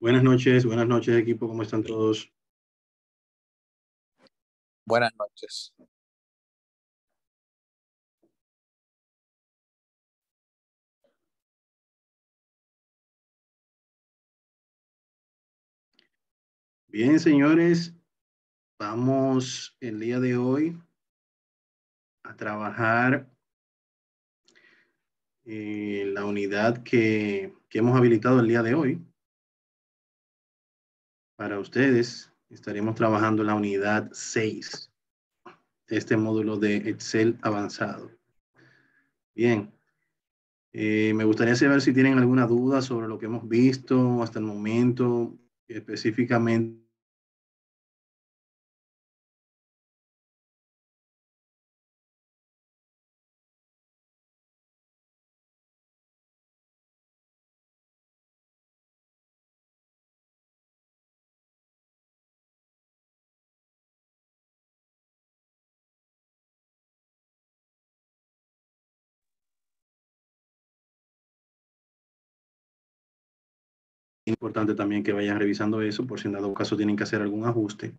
Buenas noches, buenas noches equipo, ¿cómo están todos? Buenas noches. Bien, señores, vamos el día de hoy a trabajar eh, la unidad que, que hemos habilitado el día de hoy. Para ustedes, estaremos trabajando la unidad 6 de este módulo de Excel avanzado. Bien, eh, me gustaría saber si tienen alguna duda sobre lo que hemos visto hasta el momento, específicamente importante también que vayan revisando eso por si en dado caso tienen que hacer algún ajuste,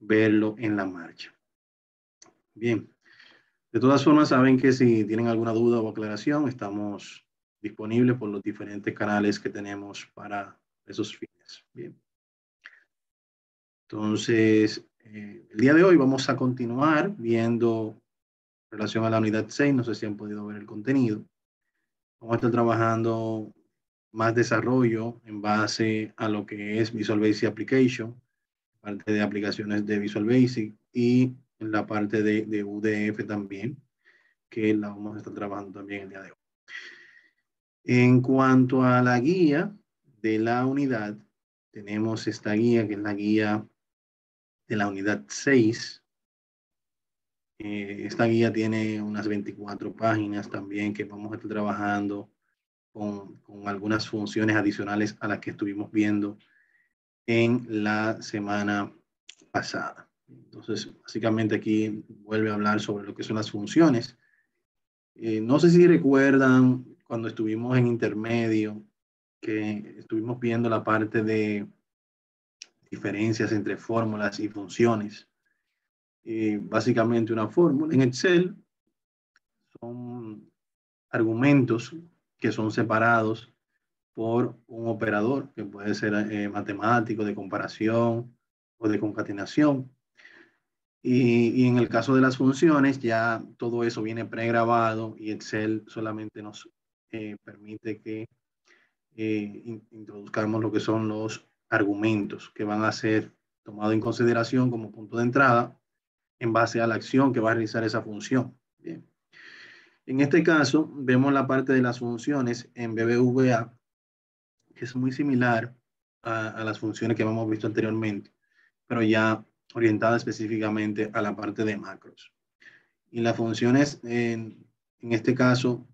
verlo en la marcha. Bien, de todas formas saben que si tienen alguna duda o aclaración, estamos disponibles por los diferentes canales que tenemos para esos fines. Bien. Entonces, eh, el día de hoy vamos a continuar viendo relación a la unidad 6, no sé si han podido ver el contenido. Vamos a estar trabajando más desarrollo en base a lo que es Visual Basic Application, parte de aplicaciones de Visual Basic y en la parte de, de UDF también, que la vamos a estar trabajando también el día de hoy. En cuanto a la guía de la unidad, tenemos esta guía que es la guía de la unidad 6. Eh, esta guía tiene unas 24 páginas también que vamos a estar trabajando con, algunas funciones adicionales a las que estuvimos viendo en la semana pasada. Entonces, básicamente aquí vuelve a hablar sobre lo que son las funciones. Eh, no sé si recuerdan cuando estuvimos en intermedio, que estuvimos viendo la parte de diferencias entre fórmulas y funciones. Eh, básicamente una fórmula en Excel son argumentos que son separados por un operador, que puede ser eh, matemático, de comparación o de concatenación. Y, en el caso de las funciones, ya todo eso viene pregrabado y Excel solamente nos eh, permite que eh, introduzcamos lo que son los argumentos que van a ser tomados en consideración como punto de entrada en base a la acción que va a realizar esa función. Bien. En este caso, vemos la parte de las funciones en BBVA, que es muy similar a, las funciones que hemos visto anteriormente, pero ya orientada específicamente a la parte de macros. Y las funciones, en, este caso,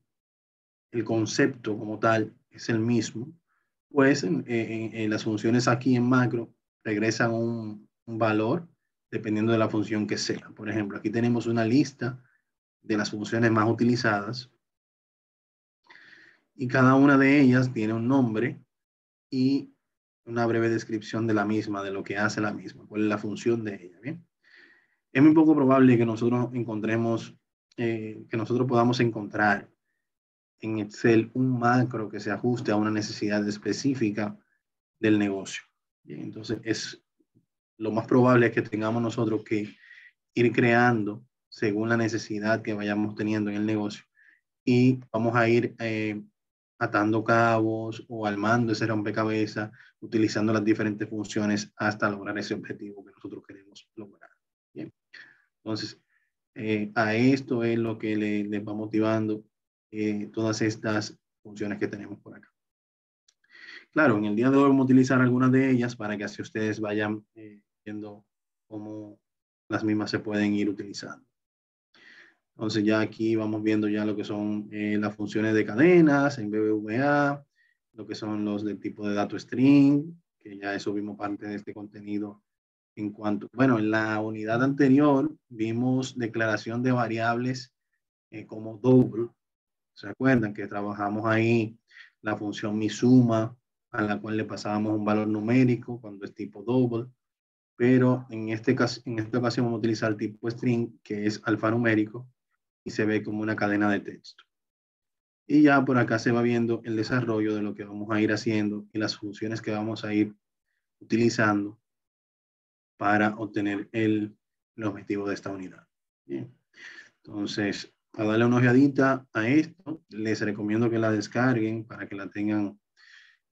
el concepto como tal es el mismo, pues en, las funciones aquí en macro regresan un, un valor dependiendo de la función que sea. Por ejemplo, aquí tenemos una lista de las funciones más utilizadas. Y cada una de ellas tiene un nombre y una breve descripción de la misma, de lo que hace la misma, cuál es la función de ella. ¿bien? Es muy poco probable que nosotros encontremos, eh, que nosotros podamos encontrar en Excel un macro que se ajuste a una necesidad específica del negocio. Entonces, es lo más probable es que tengamos nosotros que ir creando según la necesidad que vayamos teniendo en el negocio. Y vamos a ir eh, atando cabos o armando ese rompecabezas, utilizando las diferentes funciones hasta lograr ese objetivo que nosotros queremos lograr. Bien. Entonces, eh, a esto es lo que le, le va motivando eh, todas estas funciones que tenemos por acá. Claro, en el día de hoy vamos a utilizar algunas de ellas para que así ustedes vayan viendo cómo las mismas se pueden ir utilizando. Entonces ya aquí vamos viendo ya lo que son eh, las funciones de cadenas en BBVA, lo que son los del tipo de dato string, que ya eso vimos parte de este contenido en cuanto, bueno, en la unidad anterior vimos declaración de variables eh, como double. ¿Se acuerdan que trabajamos ahí la función mi suma a la cual le pasábamos un valor numérico cuando es tipo double, pero en, este caso, en esta ocasión vamos a utilizar tipo string, que es alfanumérico, y se ve como una cadena de texto. Y ya por acá se va viendo el desarrollo de lo que vamos a ir haciendo y las funciones que vamos a ir utilizando para obtener el, el objetivo de esta unidad. Bien. Entonces, a darle una ojeadita a esto, les recomiendo que la descarguen para que la tengan.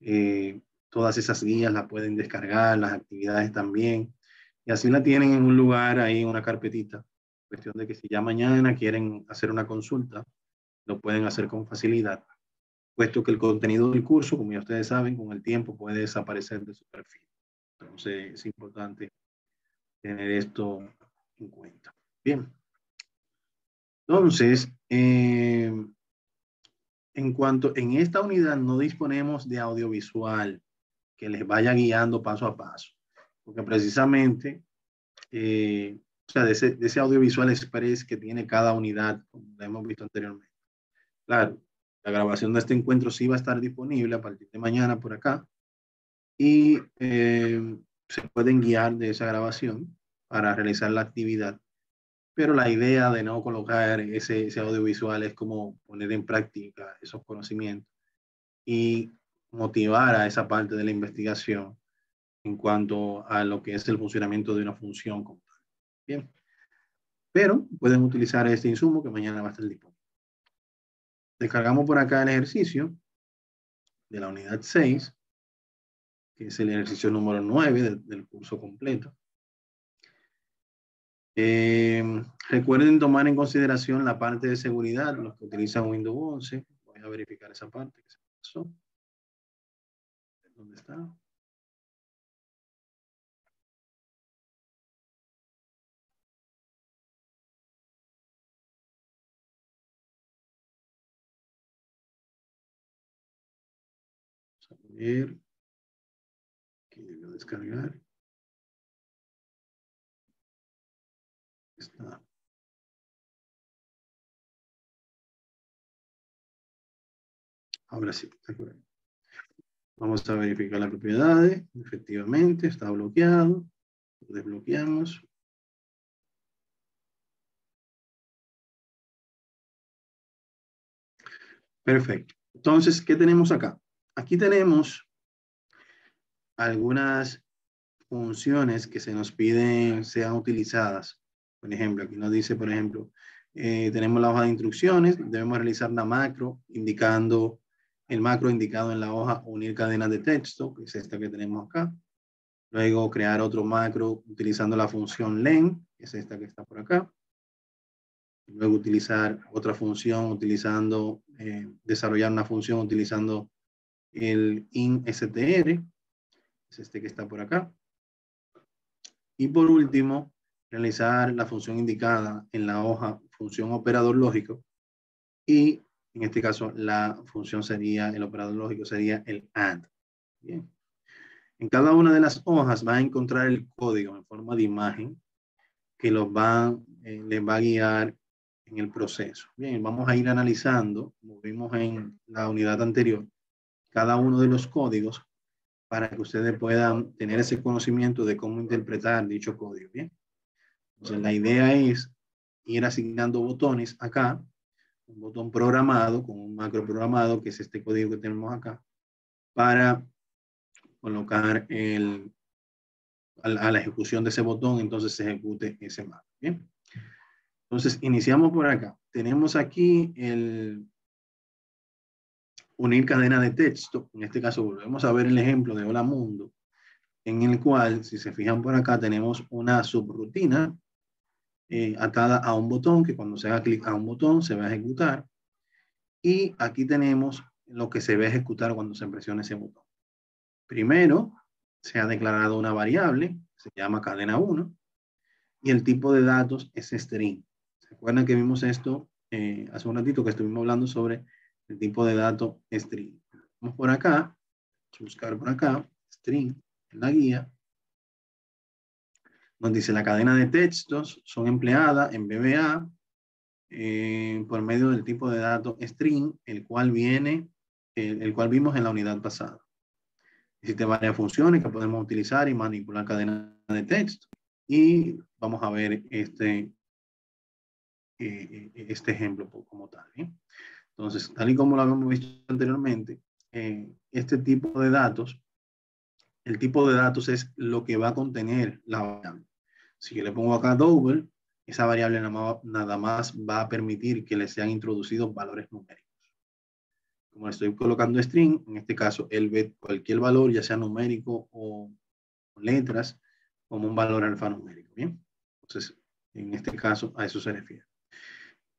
Eh, todas esas guías la pueden descargar, las actividades también. Y así la tienen en un lugar ahí, en una carpetita. Cuestión de que si ya mañana quieren hacer una consulta, lo pueden hacer con facilidad, puesto que el contenido del curso, como ya ustedes saben, con el tiempo puede desaparecer de su perfil. Entonces es importante tener esto en cuenta. Bien. Entonces, eh, en cuanto en esta unidad no disponemos de audiovisual que les vaya guiando paso a paso, porque precisamente, eh, o sea, de ese, de ese, audiovisual express que tiene cada unidad, como hemos visto anteriormente. Claro, la grabación de este encuentro sí va a estar disponible a partir de mañana por acá y eh, se pueden guiar de esa grabación para realizar la actividad pero la idea de no colocar ese, ese audiovisual es como poner en práctica esos conocimientos y motivar a esa parte de la investigación en cuanto a lo que es el funcionamiento de una función como. Bien. Pero pueden utilizar este insumo que mañana va a estar disponible. Descargamos por acá el ejercicio de la unidad 6, que es el ejercicio número 9 del, curso completo. Eh, recuerden tomar en consideración la parte de seguridad, los que utilizan Windows 11. Voy a verificar esa parte que se pasó. ¿Dónde está? Ver. Aquí debió descargar. Está. Ahora sí, Vamos a verificar las propiedades. Efectivamente, está bloqueado. Lo desbloqueamos. Perfecto. Entonces, ¿qué tenemos acá? Aquí tenemos algunas funciones que se nos piden sean utilizadas por ejemplo, aquí nos dice, por ejemplo, eh, tenemos la hoja de instrucciones, debemos realizar una macro indicando el macro indicado en la hoja unir cadenas de texto, que es esta que tenemos acá. Luego crear otro macro utilizando la función len, que es esta que está por acá. Luego utilizar otra función utilizando, eh, desarrollar una función utilizando el instr, es este que está por acá. Y por último, realizar la función indicada en la hoja función operador lógico y en este caso la función sería, el operador lógico sería el AND. Bien. En cada una de las hojas va a encontrar el código en forma de imagen que los va, eh, les va a guiar en el proceso. Bien, vamos a ir analizando, como vimos en la unidad anterior, cada uno de los códigos para que ustedes puedan tener ese conocimiento de cómo interpretar dicho código. Bien. Entonces, la idea es ir asignando botones acá, un botón programado con un macro programado, que es este código que tenemos acá, para colocar el, a, la ejecución de ese botón, entonces se ejecute ese macro. Bien. Entonces, iniciamos por acá. Tenemos aquí el unir cadena de texto. En este caso, volvemos a ver el ejemplo de Hola Mundo, en el cual, si se fijan por acá, tenemos una subrutina eh, atada a un botón que cuando se haga clic a un botón se va a ejecutar. Y aquí tenemos lo que se va a ejecutar cuando se presiona ese botón. Primero, se ha declarado una variable, se llama cadena 1, y el tipo de datos es string. ¿Se acuerdan que vimos esto eh, hace un ratito que estuvimos hablando sobre el tipo de dato string? Vamos por acá, buscar por acá, string, en la guía, nos dice la cadena de textos son empleadas en BBA eh, por medio del tipo de datos string, el cual viene, el, cual vimos en la unidad pasada. Existen varias funciones que podemos utilizar y manipular cadenas de texto. Y vamos a ver este, eh, eh, este ejemplo como tal. Entonces, tal y como lo habíamos visto anteriormente, eh, este tipo de datos, el tipo de datos es lo que va a contener la variable. Si yo le pongo acá double, esa variable nada más, va a permitir que le sean introducidos valores numéricos. Como le estoy colocando string, en este caso, él ve cualquier valor, ya sea numérico o letras, como un valor alfanumérico. Bien, entonces, en este caso, a eso se refiere.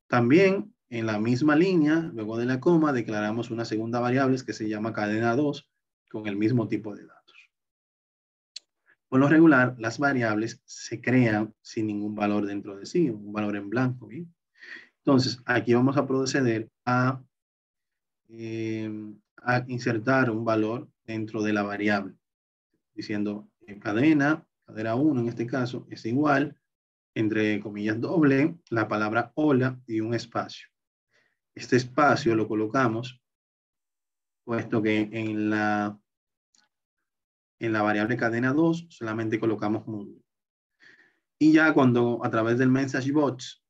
También, en la misma línea, luego de la coma, declaramos una segunda variable que se llama cadena 2 con el mismo tipo de datos. Por lo regular, las variables se crean sin ningún valor dentro de sí, un valor en blanco. ¿bien? Entonces, aquí vamos a proceder a, a insertar un valor dentro de la variable, diciendo eh, cadena, cadena 1 en este caso, es igual, entre comillas doble, la palabra hola y un espacio. Este espacio lo colocamos, puesto que en la en la variable cadena 2 solamente colocamos mundo. Y ya cuando a través del message box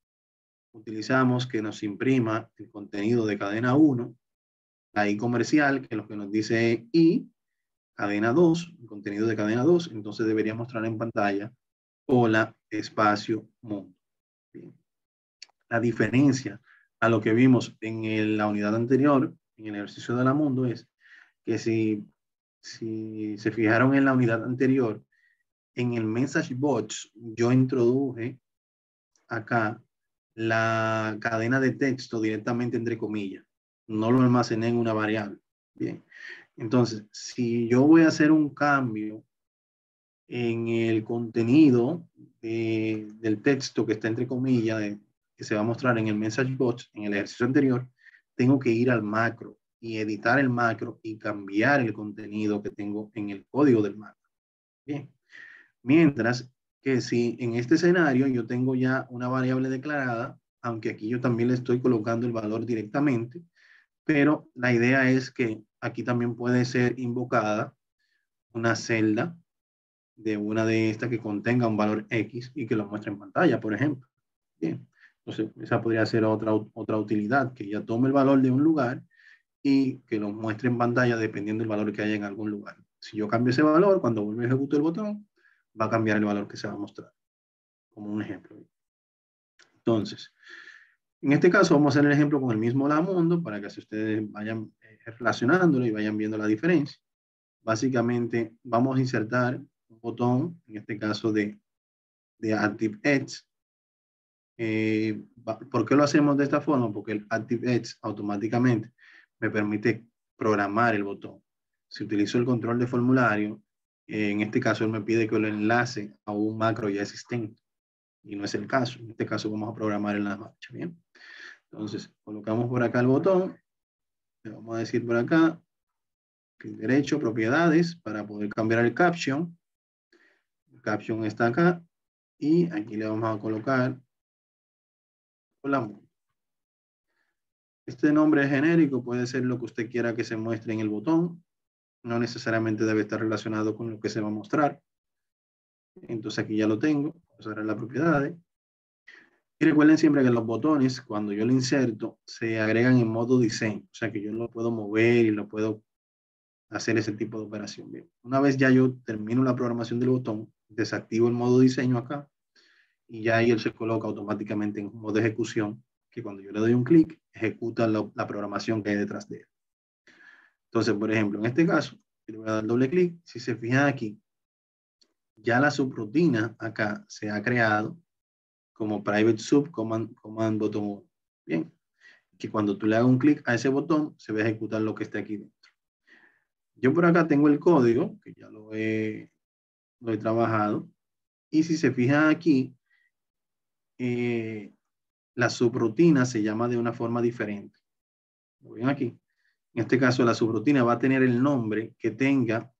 utilizamos que nos imprima el contenido de cadena 1, la I comercial, que es lo que nos dice I, cadena 2, el contenido de cadena 2, entonces debería mostrar en pantalla hola, espacio, mundo. La diferencia a lo que vimos en la unidad anterior, en el ejercicio de la mundo, es que si si se fijaron en la unidad anterior, en el message box yo introduje acá la cadena de texto directamente entre comillas. No lo almacené en una variable. Bien. Entonces, si yo voy a hacer un cambio en el contenido del texto que está entre comillas, que se va a mostrar en el message box, en el ejercicio anterior, tengo que ir al macro y editar el macro y cambiar el contenido que tengo en el código del macro. Bien. Mientras que si en este escenario yo tengo ya una variable declarada, aunque aquí yo también le estoy colocando el valor directamente, pero la idea es que aquí también puede ser invocada una celda de una de estas que contenga un valor X y que lo muestre en pantalla, por ejemplo. Bien, entonces esa podría ser otra, otra utilidad, que ya tome el valor de un lugar y que lo muestre en pantalla dependiendo del valor que haya en algún lugar. Si yo cambio ese valor, cuando vuelva a ejecutar el botón, va a cambiar el valor que se va a mostrar. Como un ejemplo. Entonces, en este caso vamos a hacer el ejemplo con el mismo la mundo para que así ustedes vayan eh, relacionándolo y vayan viendo la diferencia. Básicamente vamos a insertar un botón, en este caso de, de Active Edge. Eh, ¿Por qué lo hacemos de esta forma? Porque el Active Edge automáticamente me permite programar el botón. Si utilizo el control de formulario, en este caso él me pide que lo enlace a un macro ya existente. Y no es el caso. En este caso vamos a programar en la marcha. Bien. Entonces, colocamos por acá el botón. Le vamos a decir por acá, clic derecho, propiedades, para poder cambiar el caption. El caption está acá. Y aquí le vamos a colocar la este nombre genérico puede ser lo que usted quiera que se muestre en el botón. No necesariamente debe estar relacionado con lo que se va a mostrar. Entonces aquí ya lo tengo. Ver las propiedades. Y recuerden siempre que los botones, cuando yo lo inserto, se agregan en modo diseño. O sea que yo lo puedo mover y lo puedo hacer ese tipo de operación. Una vez ya yo termino la programación del botón, desactivo el modo diseño acá y ya ahí él se coloca automáticamente en modo de ejecución que cuando yo le doy un clic, ejecuta la, programación que hay detrás de él. Entonces, por ejemplo, en este caso, le voy a dar doble clic. Si se fijan aquí, ya la subrutina acá se ha creado como private sub command, command botón 1. Bien. Que cuando tú le hagas un clic a ese botón, se va a ejecutar lo que está aquí dentro. Yo por acá tengo el código, que ya lo he, lo he trabajado. Y si se fijan aquí, eh, la subrutina se llama de una forma diferente. ¿Lo aquí? En este caso, la subrutina va a tener el nombre que tenga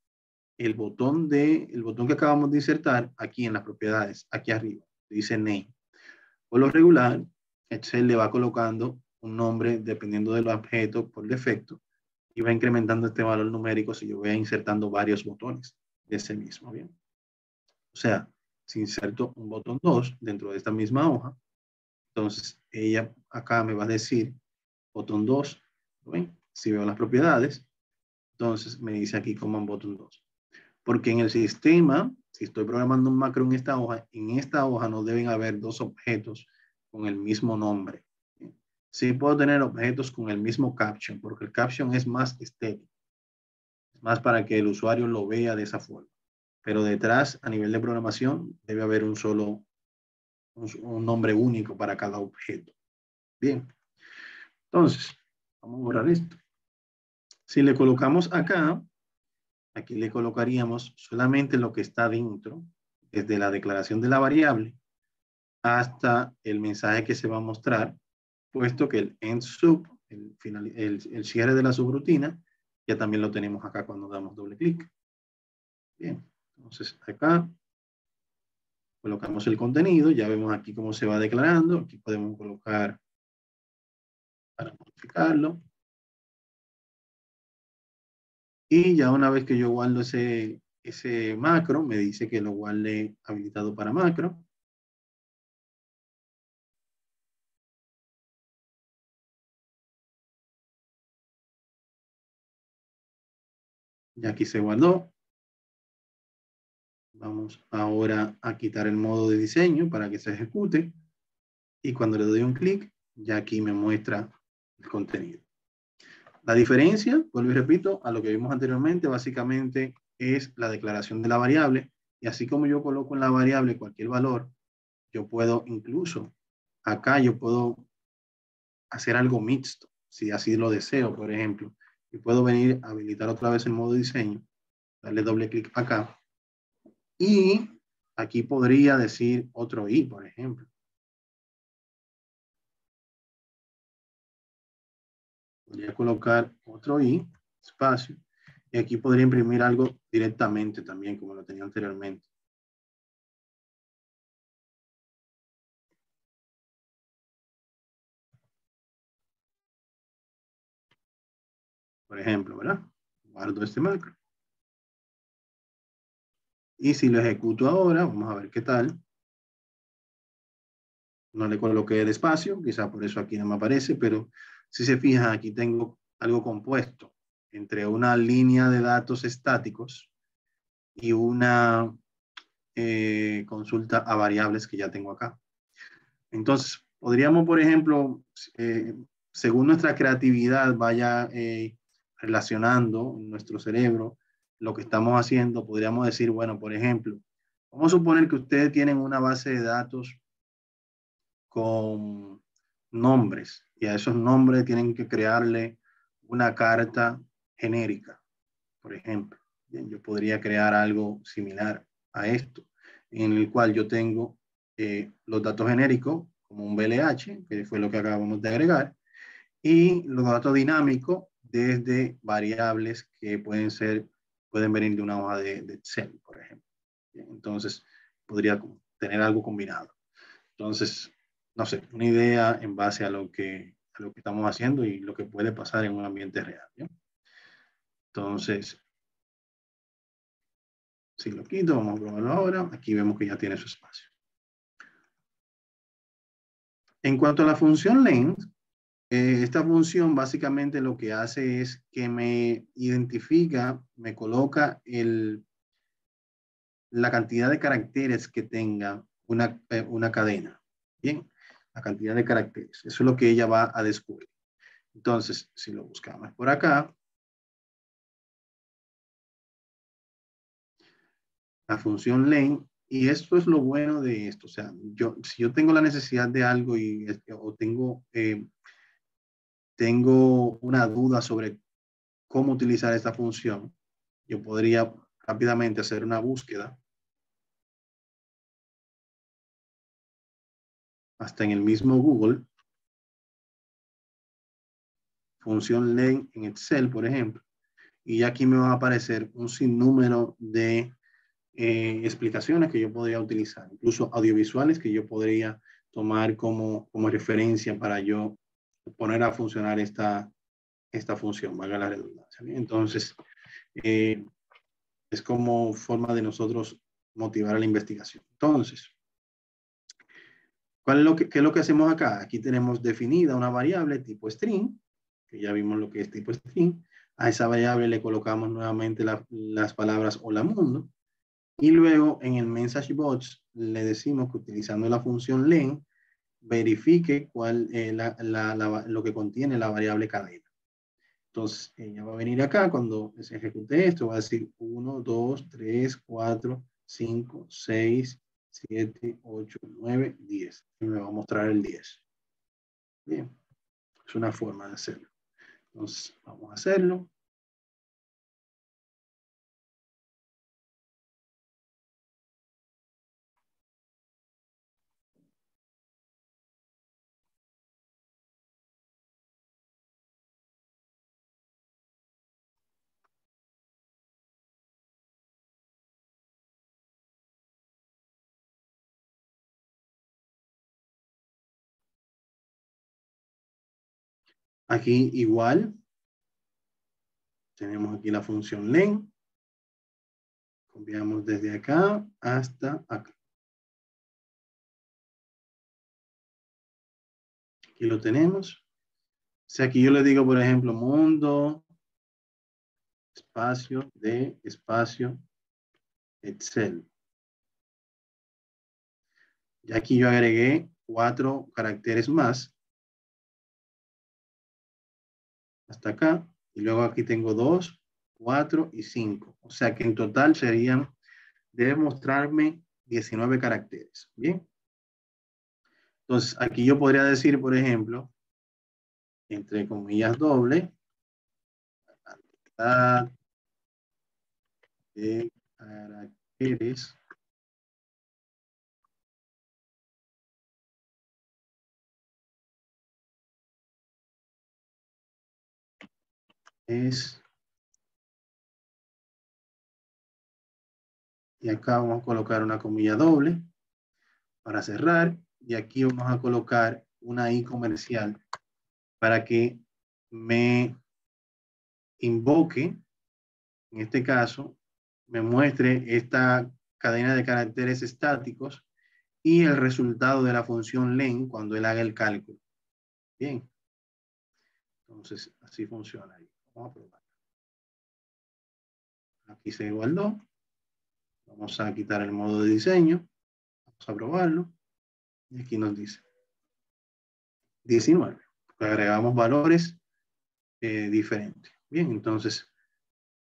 el botón, de, el botón que acabamos de insertar aquí en las propiedades, aquí arriba. Dice name. Por lo regular, Excel le va colocando un nombre dependiendo del objeto por defecto y va incrementando este valor numérico si yo voy insertando varios botones de ese mismo, ¿bien? O sea, si inserto un botón 2 dentro de esta misma hoja, entonces ella acá me va a decir botón 2, ¿ven? Si veo las propiedades, entonces me dice aquí command botón 2. Porque en el sistema, si estoy programando un macro en esta hoja, en esta hoja no deben haber dos objetos con el mismo nombre. Sí puedo tener objetos con el mismo caption, porque el caption es más estético. Más para que el usuario lo vea de esa forma. Pero detrás, a nivel de programación, debe haber un solo, un, nombre único para cada objeto. Bien. Entonces, vamos a borrar esto. Si le colocamos acá, aquí le colocaríamos solamente lo que está dentro, desde la declaración de la variable hasta el mensaje que se va a mostrar, puesto que el end sub, el, final, el, cierre de la subrutina, ya también lo tenemos acá cuando damos doble clic. Bien. Entonces, acá colocamos el contenido, ya vemos aquí cómo se va declarando, aquí podemos colocar para modificarlo. Y ya una vez que yo guardo ese, ese macro, me dice que lo guarde habilitado para macro. Y aquí se guardó. Vamos ahora a quitar el modo de diseño para que se ejecute. Y cuando le doy un clic, ya aquí me muestra el contenido. La diferencia, vuelvo y repito, a lo que vimos anteriormente, básicamente es la declaración de la variable. Y así como yo coloco en la variable cualquier valor, yo puedo incluso, acá yo puedo hacer algo mixto, si así lo deseo, por ejemplo. Y puedo venir a habilitar otra vez el modo diseño, darle doble clic acá y aquí podría decir otro i, por ejemplo. Podría colocar otro i, espacio, y aquí podría imprimir algo directamente también, como lo tenía anteriormente. Por ejemplo, ¿verdad? Guardo este macro. Y si lo ejecuto ahora, vamos a ver qué tal. No le coloqué el espacio, quizá por eso aquí no me aparece, pero si se fijan, aquí tengo algo compuesto entre una línea de datos estáticos y una eh, consulta a variables que ya tengo acá. Entonces, podríamos, por ejemplo, eh, según nuestra creatividad vaya eh, relacionando nuestro cerebro lo que estamos haciendo, podríamos decir, bueno, por ejemplo, vamos a suponer que ustedes tienen una base de datos con nombres y a esos nombres tienen que crearle una carta genérica, por ejemplo. Yo podría crear algo similar a esto, en el cual yo tengo eh, los datos genéricos, como un BLH, que fue lo que acabamos de agregar, y los datos dinámicos desde variables que pueden ser pueden venir de una hoja de, Excel, por ejemplo. Entonces, podría tener algo combinado. Entonces, no sé, una idea en base a lo que, a lo que estamos haciendo y lo que puede pasar en un ambiente real. Entonces, si lo quito, vamos a probarlo ahora. Aquí vemos que ya tiene su espacio. En cuanto a la función length, eh, esta función básicamente lo que hace es que me identifica, me coloca el, la cantidad de caracteres que tenga una, eh, una cadena. Bien, la cantidad de caracteres. Eso es lo que ella va a descubrir. Entonces, si lo buscamos por acá, la función len, y esto es lo bueno de esto. O sea, yo, si yo tengo la necesidad de algo y, o tengo eh, tengo una duda sobre cómo utilizar esta función, yo podría rápidamente hacer una búsqueda. Hasta en el mismo Google, función len en Excel, por ejemplo, y aquí me va a aparecer un sinnúmero de eh, explicaciones que yo podría utilizar, incluso audiovisuales que yo podría tomar como, como referencia para yo poner a funcionar esta, esta función, valga la redundancia. Entonces, eh, es como forma de nosotros motivar a la investigación. Entonces, ¿cuál es lo que, ¿qué es lo que hacemos acá? Aquí tenemos definida una variable tipo string, que ya vimos lo que es tipo string. A esa variable le colocamos nuevamente las palabras hola mundo. Y luego en el message box le decimos que utilizando la función len, verifique cuál, eh, lo que contiene la variable cadena. Entonces, ella va a venir acá cuando se ejecute esto, va a decir 1, 2, 3, 4, 5, 6, 7, 8, 9, 10. Y me va a mostrar el 10. Bien, es una forma de hacerlo. Entonces, vamos a hacerlo. Aquí igual, tenemos aquí la función len. Copiamos desde acá hasta acá. Aquí lo tenemos. Si aquí yo le digo, por ejemplo, mundo, espacio de espacio, Excel. Y aquí yo agregué cuatro caracteres más hasta acá. Y luego aquí tengo 2, 4 y 5. O sea que en total serían, debe mostrarme 19 caracteres. Bien. Entonces aquí yo podría decir, por ejemplo, entre comillas doble, cantidad de caracteres y acá vamos a colocar una comilla doble para cerrar y aquí vamos a colocar una i comercial para que me invoque, en este caso, me muestre esta cadena de caracteres estáticos y el resultado de la función len cuando él haga el cálculo. Bien. Entonces, así funciona. Vamos a probar. Aquí se igualó. Vamos a quitar el modo de diseño. Vamos a probarlo. Y aquí nos dice 19. agregamos valores eh, diferentes. Bien, entonces,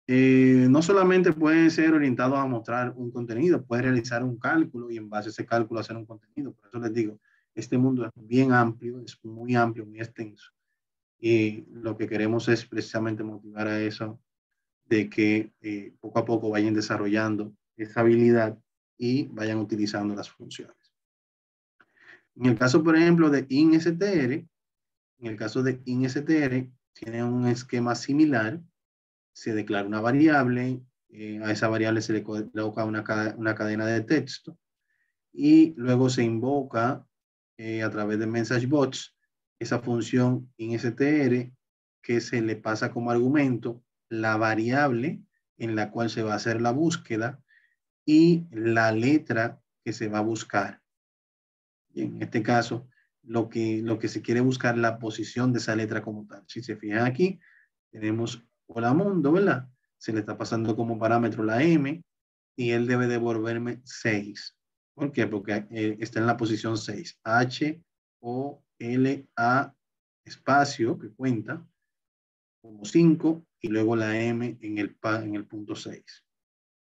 eh, no solamente pueden ser orientados a mostrar un contenido, puede realizar un cálculo y en base a ese cálculo hacer un contenido. Por eso les digo, este mundo es bien amplio, es muy amplio, muy extenso. Y lo que queremos es precisamente motivar a eso, de que eh, poco a poco vayan desarrollando esa habilidad y vayan utilizando las funciones. En el caso, por ejemplo, de InSTR, en el caso de InSTR, tiene un esquema similar. Se declara una variable, eh, a esa variable se le coloca una, una, cadena de texto y luego se invoca eh, a través de MessageBots esa función en str que se le pasa como argumento la variable en la cual se va a hacer la búsqueda y la letra que se va a buscar. en este caso, lo que, lo que se quiere buscar la posición de esa letra como tal. Si se fijan aquí, tenemos hola mundo, ¿verdad? Se le está pasando como parámetro la M y él debe devolverme 6. ¿Por qué? Porque eh, está en la posición 6. H, O, L, A, espacio, que cuenta, como 5, y luego la M en el, en el punto 6.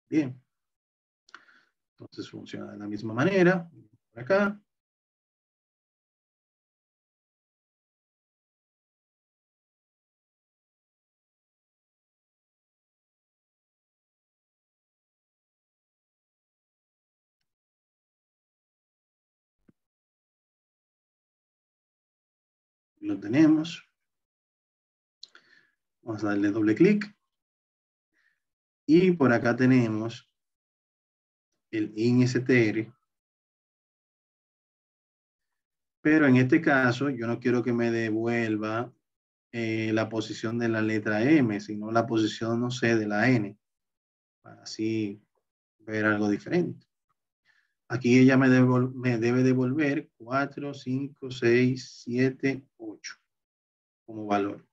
Bien. Entonces funciona de la misma manera. Por acá. Lo tenemos. Vamos a darle doble clic. Y por acá tenemos el INSTR. Pero en este caso, yo no quiero que me devuelva eh, la posición de la letra M, sino la posición, no sé, de la N, para así ver algo diferente. Aquí ella me, me debe devolver 4, 5, 6, 7, 8 como valor.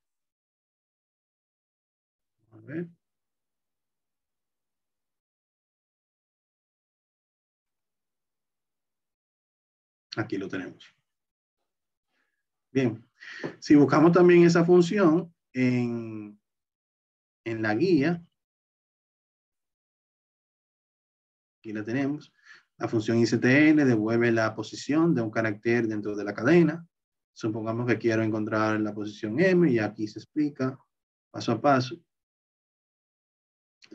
A ver. Aquí lo tenemos. Bien, si buscamos también esa función en, en la guía, aquí la tenemos, la función ICTN devuelve la posición de un carácter dentro de la cadena. Supongamos que quiero encontrar la posición M y aquí se explica paso a paso.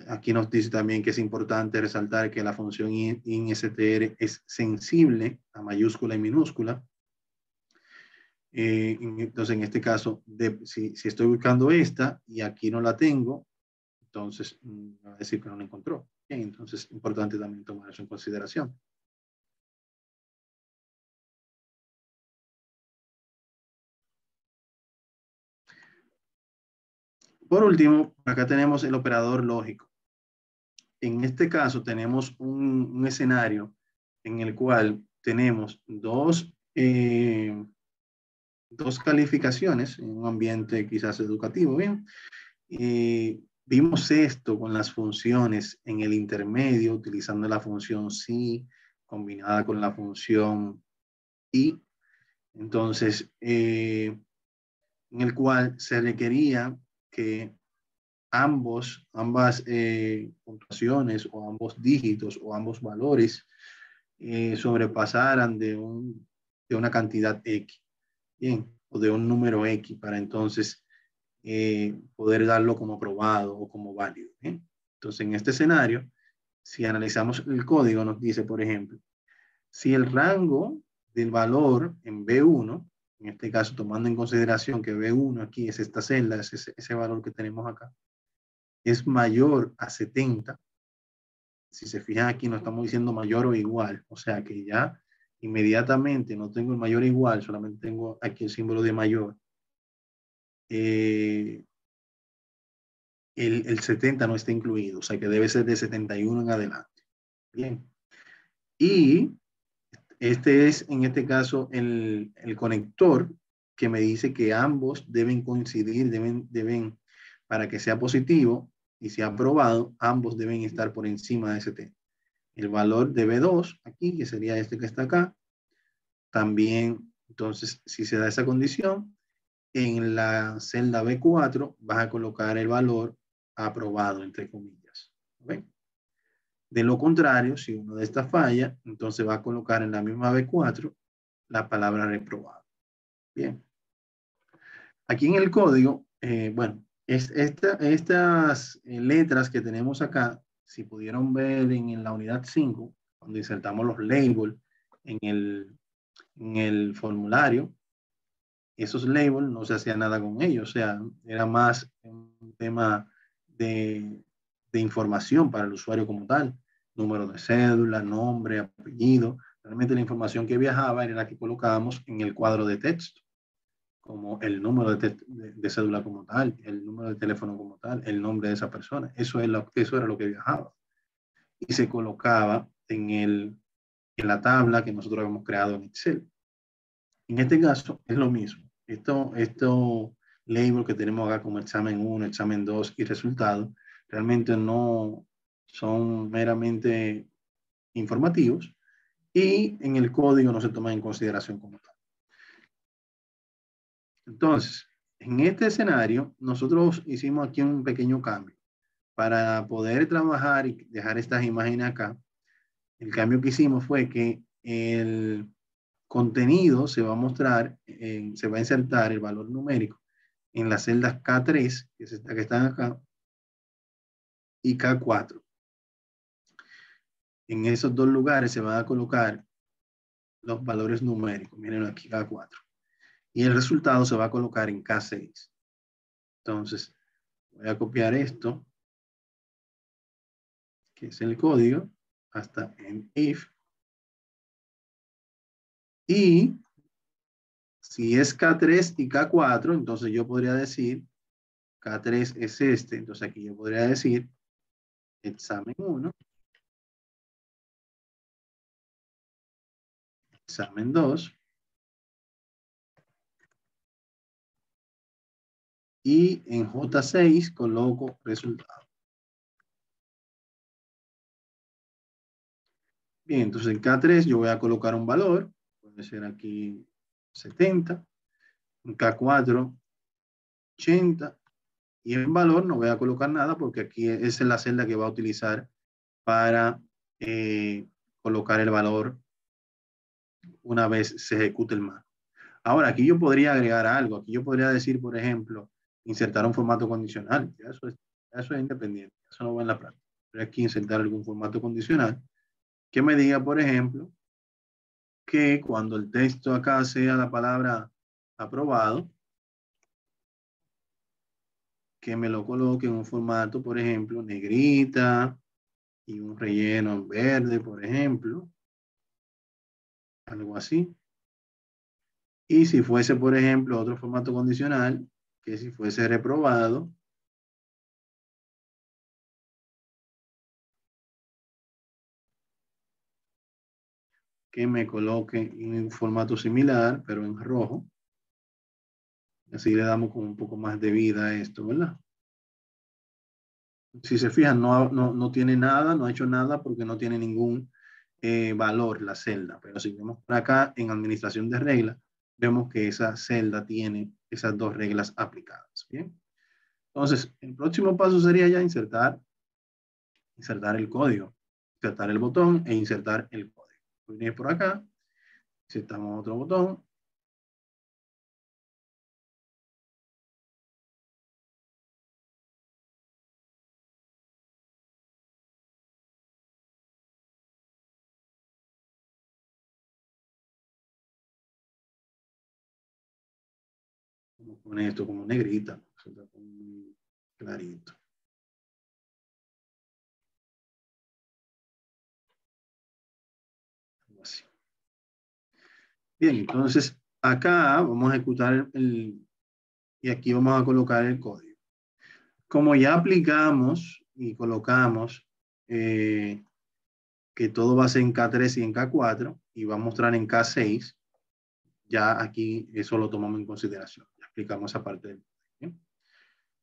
Aquí nos dice también que es importante resaltar que la función INSTR es sensible a mayúscula y minúscula. Eh, entonces, en este caso, si, estoy buscando esta y aquí no la tengo, entonces mm, va a decir que no la encontró. Entonces es importante también tomar eso en consideración. Por último, acá tenemos el operador lógico. En este caso tenemos un, escenario en el cual tenemos dos, eh, dos calificaciones en un ambiente quizás educativo, ¿bien? Vimos esto con las funciones en el intermedio, utilizando la función si combinada con la función y. Entonces, eh, en el cual se requería que ambos, ambas eh, puntuaciones o ambos dígitos o ambos valores eh, sobrepasaran de, un, de una cantidad X, bien, o de un número X para entonces eh, poder darlo como probado o como válido. Entonces, en este escenario, si analizamos el código, nos dice, por ejemplo, si el rango del valor en B1 en este caso tomando en consideración que B1 aquí es esta celda, es ese, valor que tenemos acá, es mayor a 70, si se fijan aquí no estamos diciendo mayor o igual, o sea que ya inmediatamente no tengo el mayor o igual, solamente tengo aquí el símbolo de mayor. Eh, el, el, 70 no está incluido, o sea que debe ser de 71 en adelante. Bien. Y este es, en este caso, el, conector que me dice que ambos deben coincidir, deben, deben, para que sea positivo y sea aprobado, ambos deben estar por encima de ese T. El valor de B2, aquí, que sería este que está acá, también, entonces, si se da esa condición, en la celda B4 vas a colocar el valor aprobado, entre comillas. De lo contrario, si uno de estas falla, entonces va a colocar en la misma B4 la palabra reprobado. Bien. Aquí en el código, eh, bueno, es estas eh, letras que tenemos acá, si pudieron ver en, la unidad 5, cuando insertamos los labels en el, en el formulario, esos labels no se hacía nada con ellos, o sea, era más un tema de, de información para el usuario como tal número de cédula, nombre, apellido. Realmente la información que viajaba era la que colocábamos en el cuadro de texto, como el número de, de, cédula como tal, el número de teléfono como tal, el nombre de esa persona. Eso, es lo, eso era lo que viajaba. Y se colocaba en, el, en la tabla que nosotros habíamos creado en Excel. En este caso es lo mismo. Esto, esto label que tenemos acá como examen 1, examen 2 y resultado, realmente no, son meramente informativos y en el código no se toma en consideración como tal. Entonces, en este escenario, nosotros hicimos aquí un pequeño cambio. Para poder trabajar y dejar estas imágenes acá, el cambio que hicimos fue que el contenido se va a mostrar, se va a insertar el valor numérico en las celdas K3, que es esta que están acá, y K4 en esos dos lugares se van a colocar los valores numéricos. Miren aquí K4. Y el resultado se va a colocar en K6. Entonces, voy a copiar esto, que es el código, hasta en if. Y Si es K3 y K4, entonces yo podría decir K3 es este. Entonces aquí yo podría decir examen 1, examen 2, y en J6 coloco resultado. Bien, entonces en K3 yo voy a colocar un valor, ser aquí 70, en K4 80, y en valor no voy a colocar nada porque aquí es la celda que va a utilizar para eh, colocar el valor una vez se ejecute el marco. Ahora, aquí yo podría agregar algo. Aquí yo podría decir, por ejemplo, insertar un formato condicional. Eso es, eso es independiente. Eso no va en la práctica. Pero aquí insertar algún formato condicional que me diga, por ejemplo, que cuando el texto acá sea la palabra aprobado, que me lo coloque en un formato, por ejemplo, negrita y un relleno en verde, por ejemplo. Algo así. Y si fuese, por ejemplo, otro formato condicional, que si fuese reprobado, que me coloque en un formato similar, pero en rojo. Así le damos como un poco más de vida a esto, ¿verdad? Si se fijan, no, no, tiene nada, no ha hecho nada porque no tiene ningún eh, valor la celda. Pero si vemos por acá en administración de reglas, vemos que esa celda tiene esas dos reglas aplicadas. Bien. Entonces, el próximo paso sería ya insertar, insertar el código, insertar el botón e insertar el código. Viene por acá, insertamos otro botón, Vamos a poner esto como negrita. Muy clarito. Bien, entonces acá vamos a ejecutar el, y aquí vamos a colocar el código. Como ya aplicamos y colocamos eh, que todo va a ser en K3 y en K4 y va a mostrar en K6, ya aquí eso lo tomamos en consideración explicamos esa parte.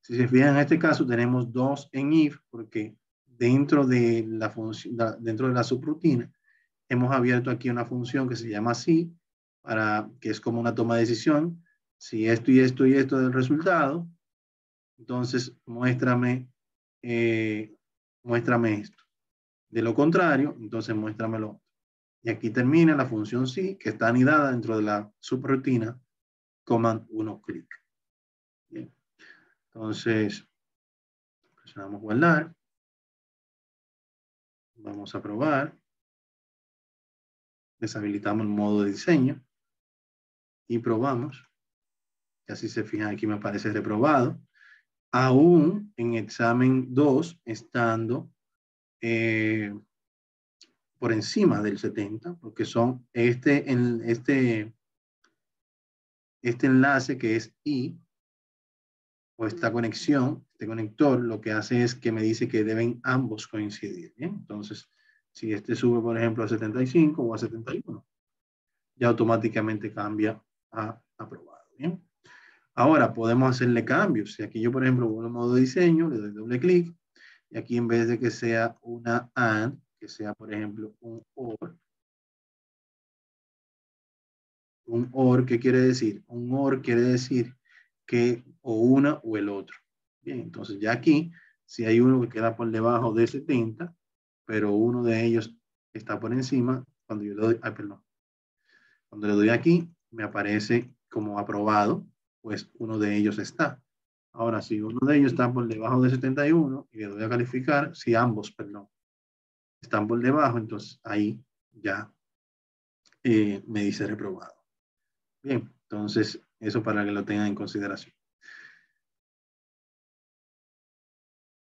Si se fijan, en este caso tenemos dos en if porque dentro de la dentro de la subrutina, hemos abierto aquí una función que se llama si, para, que es como una toma de decisión. Si esto y esto y esto es el resultado, entonces muéstrame, eh, muéstrame esto. De lo contrario, entonces muéstramelo. Y aquí termina la función si, que está anidada dentro de la subrutina command 1 clic. Bien. Entonces, presionamos guardar. Vamos a probar. Deshabilitamos el modo de diseño. Y probamos. Y así se fijan, aquí me aparece reprobado. Aún en examen 2, estando eh, por encima del 70, porque son este, en este este enlace que es I, o esta conexión, este conector, lo que hace es que me dice que deben ambos coincidir. Entonces, si este sube, por ejemplo, a 75 o a 71, ya automáticamente cambia a aprobado. ¿bien? Ahora, podemos hacerle cambios. Si aquí yo, por ejemplo, voy a modo de diseño, le doy doble clic, y aquí en vez de que sea una AND, que sea, por ejemplo, un OR, Un OR, ¿qué quiere decir? Un OR quiere decir que o una o el otro. Bien, entonces ya aquí, si hay uno que queda por debajo de 70, pero uno de ellos está por encima, cuando yo le doy, ay, perdón, cuando le doy aquí, me aparece como aprobado, pues uno de ellos está. Ahora, si uno de ellos está por debajo de 71 y le doy a calificar, si ambos, perdón, están por debajo, entonces ahí ya eh, me dice reprobado. Bien, entonces eso para que lo tengan en consideración.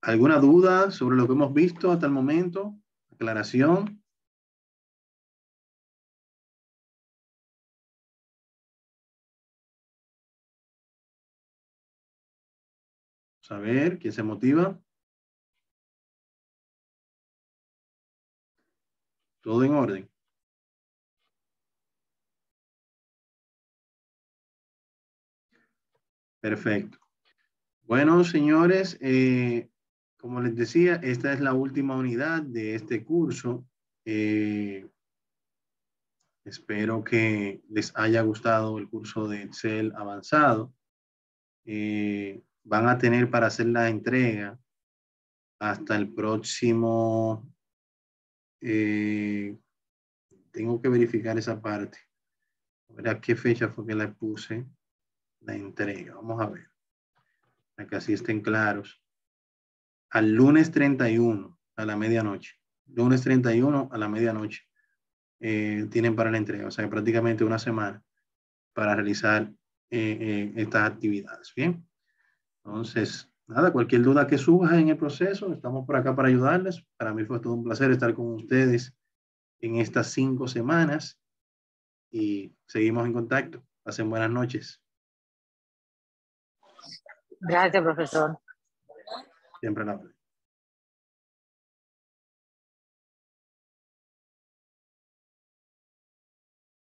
¿Alguna duda sobre lo que hemos visto hasta el momento? ¿Aclaración? A ver, ¿quién se motiva? Todo en orden. Perfecto. Bueno, señores, eh, como les decía, esta es la última unidad de este curso. Eh, espero que les haya gustado el curso de Excel avanzado. Eh, van a tener para hacer la entrega hasta el próximo. tengo que verificar esa parte. A ver a qué fecha fue que la puse la entrega. Vamos a ver. Para que así estén claros al lunes 31 a la medianoche. Lunes 31 a la medianoche eh, tienen para la entrega, o sea, prácticamente una semana para realizar eh, eh, estas actividades. Bien, entonces, nada, cualquier duda que surja en el proceso, estamos por acá para ayudarles. Para mí fue todo un placer estar con ustedes en estas cinco semanas y seguimos en contacto. Pasen buenas noches. Gracias, profesor. Siempre la